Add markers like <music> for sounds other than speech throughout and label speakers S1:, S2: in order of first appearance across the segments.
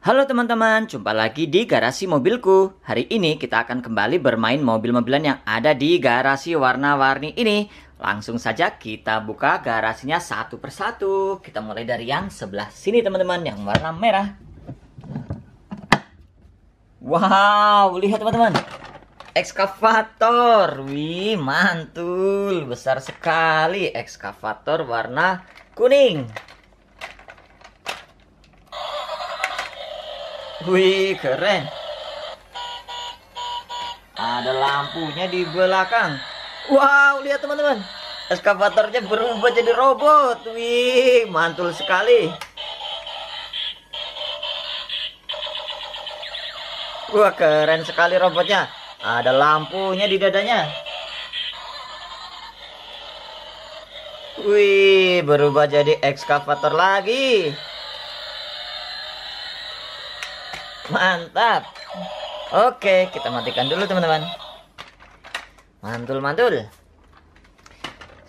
S1: Halo teman-teman, jumpa lagi di garasi mobilku. Hari ini kita akan kembali bermain mobil-mobilan yang ada di garasi warna-warni ini. Langsung saja kita buka garasinya satu persatu. Kita mulai dari yang sebelah sini teman-teman, yang warna merah. Wow, lihat teman-teman. Ekskavator. Wih, mantul. Besar sekali ekskavator warna kuning. Wih, keren. Ada lampunya di belakang. Wow, lihat teman-teman. Eskavatornya berubah jadi robot. Wih, mantul sekali. Wah, keren sekali robotnya. Ada lampunya di dadanya. Wih, berubah jadi ekskavator lagi. Mantap. Oke, kita matikan dulu teman-teman. Mantul, mantul.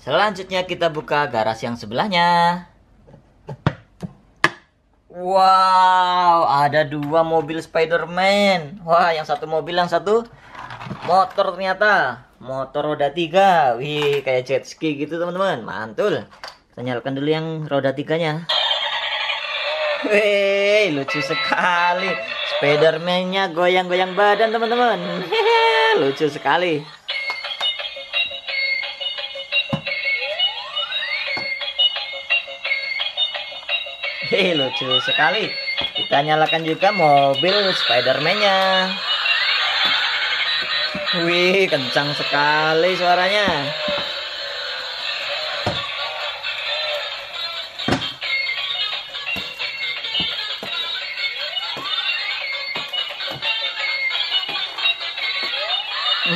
S1: Selanjutnya kita buka garasi yang sebelahnya. Wow, ada dua mobil Spider-Man. Wah, yang satu mobil, yang satu motor ternyata. Motor roda tiga. Wih, kayak jet ski gitu teman-teman. Mantul. Kita nyalakan dulu yang roda tiganya. Wih, lucu sekali. Spiderman-nya goyang-goyang badan, teman-teman. lucu sekali. Hei, lucu sekali. Kita nyalakan juga mobil Spiderman-nya. Wih, kencang sekali suaranya.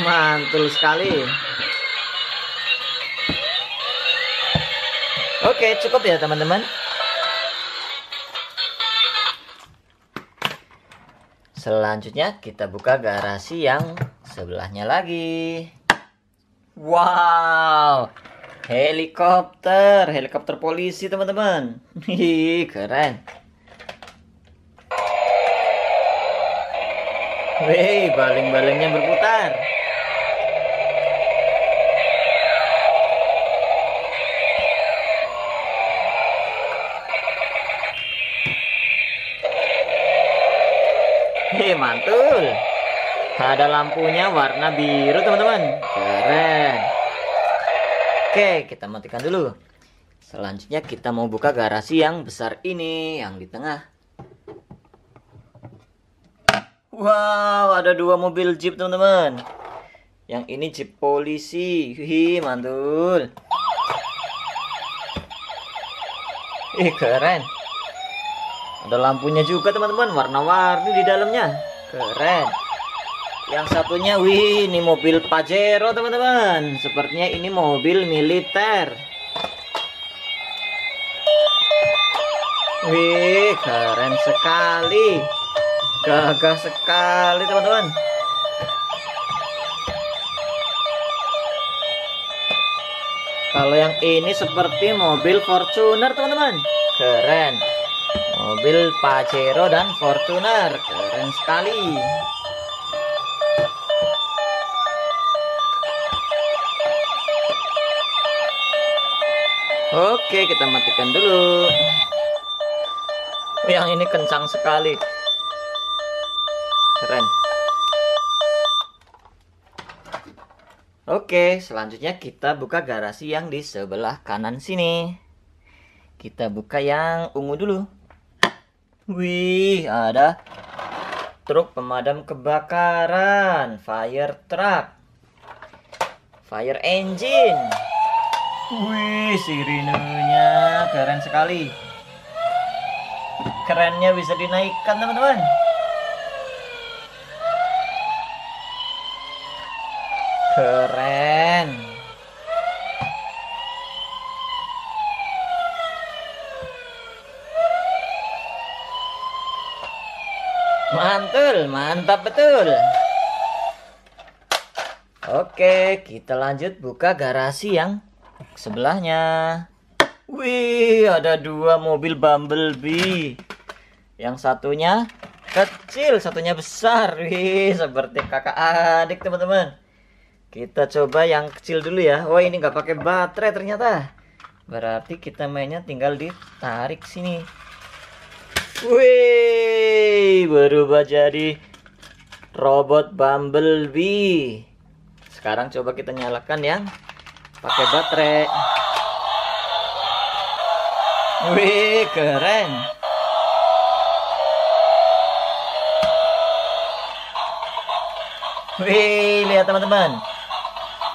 S1: Mantul sekali. Oke, cukup ya teman-teman. Selanjutnya kita buka garasi yang sebelahnya lagi. Wow, helikopter, helikopter polisi teman-teman. Keren. Wih, baling-balingnya berputar. Hei, mantul. Ada lampunya warna biru, teman-teman. Keren. Oke, kita matikan dulu. Selanjutnya kita mau buka garasi yang besar ini, yang di tengah. Wow, ada dua mobil jeep teman-teman. Yang ini jeep polisi. Wih, mantul. Ih, keren. Ada lampunya juga teman-teman, warna-warni di dalamnya. Keren. Yang satunya, wih, ini mobil Pajero teman-teman. Sepertinya ini mobil militer. Wih, keren sekali. Gagah sekali teman-teman. Kalau yang ini seperti mobil Fortuner teman-teman. Keren. Mobil Pajero dan Fortuner. Keren sekali. Oke, kita matikan dulu. Yang ini kencang sekali keren Oke, selanjutnya kita buka garasi yang di sebelah kanan sini. Kita buka yang ungu dulu. Wih, ada truk pemadam kebakaran, fire truck, fire engine. Wih, sirinenya keren sekali. Kerennya bisa dinaikkan, teman-teman. Keren. Mantul, mantap betul. Oke, kita lanjut buka garasi yang sebelahnya. Wih, ada dua mobil Bumblebee. Yang satunya kecil, satunya besar. Wih, seperti kakak adik teman-teman. Kita coba yang kecil dulu ya. Oh ini nggak pakai baterai ternyata. Berarti kita mainnya tinggal ditarik sini. Wih, berubah jadi robot Bumblebee. Sekarang coba kita nyalakan yang pakai baterai. Wih, keren. Wih, lihat teman-teman.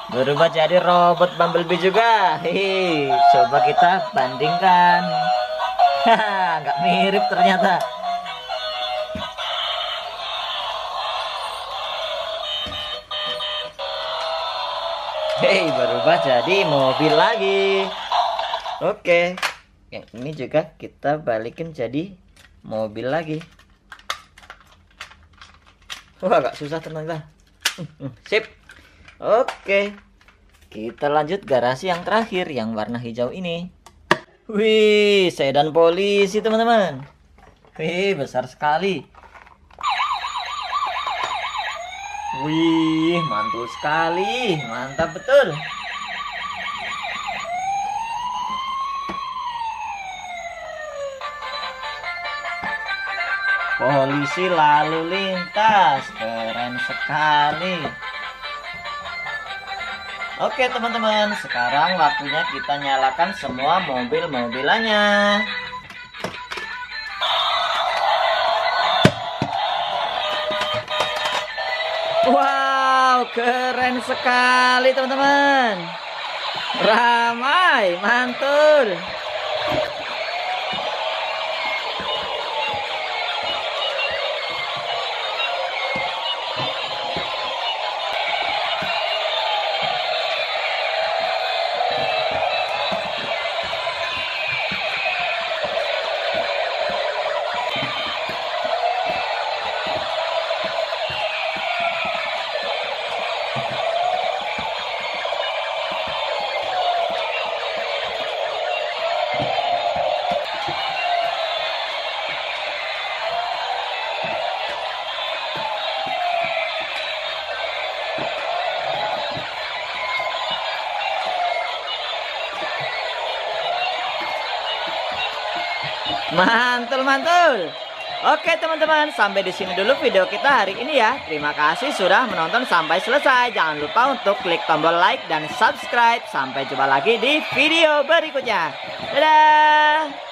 S1: Berubah jadi robot Bumblebee juga. Hei, coba kita bandingkan. Haha, <laughs> nggak mirip ternyata. Hei, berubah jadi mobil lagi. Oke. Yang ini juga kita balikin jadi mobil lagi. Wah, agak susah ternyata. <laughs> Sip. Oke. Kita lanjut garasi yang terakhir yang warna hijau ini. Wih, sedan polisi, teman-teman. Wih, besar sekali. Wih, mantul sekali. Mantap betul. Polisi lalu lintas. Keren sekali. Oke teman-teman, sekarang waktunya kita nyalakan semua mobil-mobilannya. Wow, keren sekali teman-teman. Ramai, mantul. Mantul, mantul. Oke teman-teman, sampai di sini dulu video kita hari ini ya. Terima kasih sudah menonton sampai selesai. Jangan lupa untuk klik tombol like dan subscribe. Sampai jumpa lagi di video berikutnya. Dadah.